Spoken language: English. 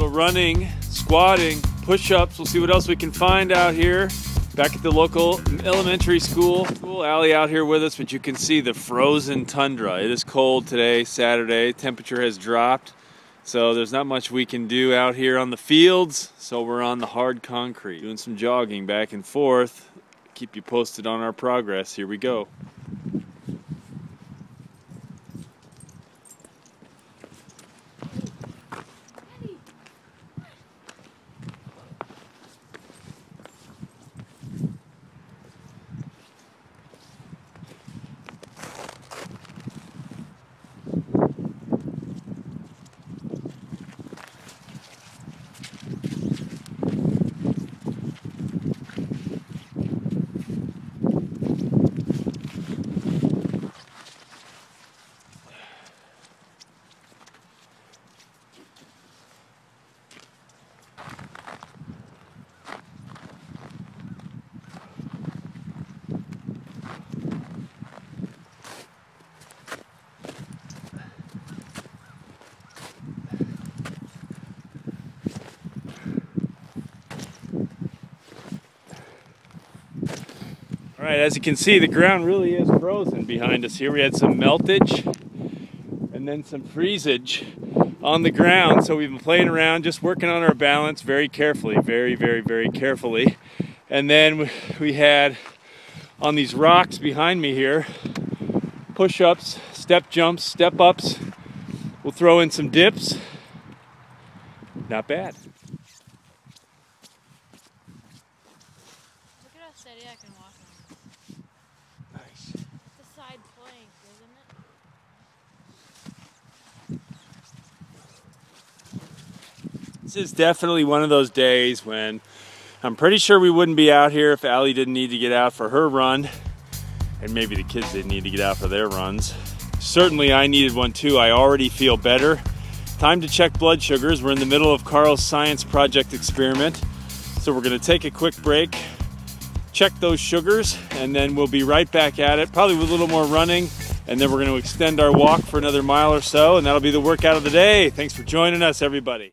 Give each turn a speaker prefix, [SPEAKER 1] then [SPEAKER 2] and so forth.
[SPEAKER 1] running, squatting, push-ups. We'll see what else we can find out here. Back at the local elementary school. School Allie out here with us, but you can see the frozen tundra. It is cold today, Saturday. Temperature has dropped. So there's not much we can do out here on the fields. So we're on the hard concrete, doing some jogging back and forth. Keep you posted on our progress. Here we go. All right, as you can see, the ground really is frozen behind us here. We had some meltage and then some freezage on the ground. So we've been playing around, just working on our balance very carefully, very, very, very carefully. And then we had on these rocks behind me here, push-ups, step jumps, step ups. We'll throw in some dips. Not bad.
[SPEAKER 2] Steady I can walk on.
[SPEAKER 1] Nice.
[SPEAKER 2] It's a side plank, isn't it?
[SPEAKER 1] This is definitely one of those days when I'm pretty sure we wouldn't be out here if Allie didn't need to get out for her run. And maybe the kids didn't need to get out for their runs. Certainly I needed one too. I already feel better. Time to check blood sugars. We're in the middle of Carl's science project experiment. So we're gonna take a quick break, check those sugars, and then we'll be right back at it, probably with a little more running, and then we're going to extend our walk for another mile or so, and that'll be the workout of the day. Thanks for joining us, everybody.